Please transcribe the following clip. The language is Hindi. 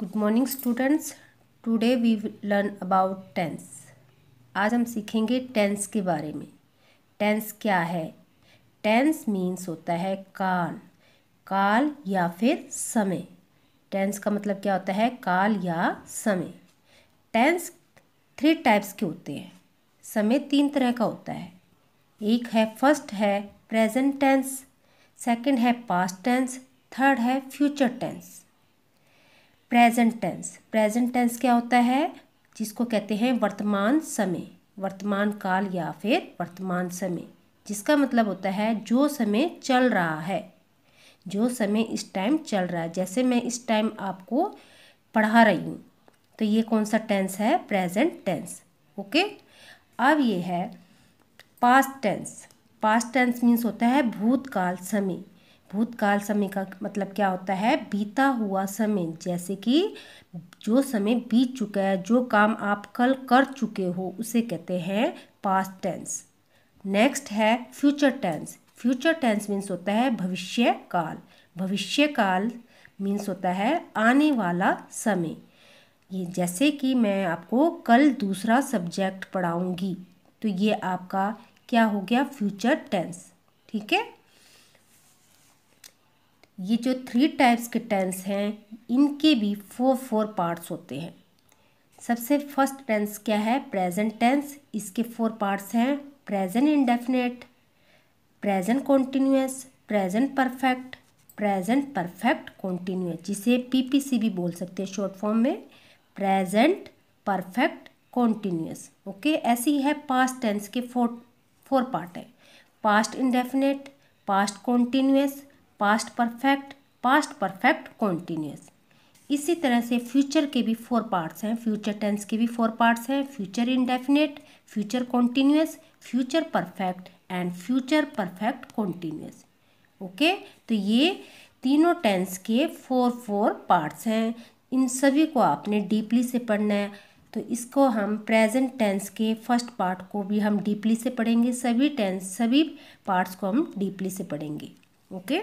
Good morning students today we learn about tense आज हम सीखेंगे टेंस के बारे में। टेंस क्या है? टेंस मीन्स होता है काल। काल या फिर समय। टेंस का मतलब क्या होता है? काल या समय। टेंस थ्री टाइप्स के होते हैं। समय तीन तरह का होता है। एक है फ़र्स्ट है प्रेजेंट टेंस सेकंड है पास्ट टेंस थर्ड है future tense present tense. Present tense क्या होता है? जिसको कहते हैं वर्तमान समय। वर्तमान काल या फिर वर्तमान समय। जिसका मतलब होता है जो समय चल रहा है। जो समय इस टाइम चल रहा है। जैसे मैं इस टाइम आपको पढ़ा रही हूँ। तो ये कौन सा टेंस है? Present tense okay? अब ये है past tense past tense means होता है भूतकाल समय। भूतकाल समय का मतलब क्या होता है? बीता हुआ समय, जैसे कि जो समय बीत चुका है, जो काम आप कल कर चुके हो, उसे कहते हैं पास्ट टेंस नेक्स्ट है future tense future tense means होता है भविष्य काल भविष्य काल मीन्स होता है आने वाला समय. ये जैसे कि मैं आपको कल दूसरा सब्जेक्ट पढ़ाऊँगी तो ये आपका क्या हो गया? फ्यूचर टेंस ठीक है? ये जो थ्री टाइप्स के टेंस हैं, इनके भी फोर फोर पार्ट्स होते हैं। सबसे फ़र्स्ट टेंस क्या है? प्रेजेंट टेंस इसके फोर पार्ट्स हैं। Present indefinite present continuous present perfect present perfect continuous जिसे पीपीसी भी बोल सकते हैं शॉर्ट फॉर्म में। प्रेजेंट परफेक्ट कॉन्टीन्यूस ओके ऐसी है पास्ट टेंस के फोर फोर पार्ट है। Past indefinite past continuous past perfect past perfect continuous इसी तरह से फ्यूचर के भी फोर पार्ट्स हैं फ्यूचर टेंस के भी फोर पार्ट्स हैं future indefinite future continuous future perfect and future perfect continuous okay तो ये तीनों टेंस के फोर फोर पार्ट्स हैं। इन सभी को आपने डीपली से पढ़ना है। तो इसको हम प्रेजेंट टेंस के फ़र्स्ट पार्ट को भी हम डीपली से पढ़ेंगे। सभी टेंस सभी पार्ट्स को हम डीपली से पढ़ेंगे। ओके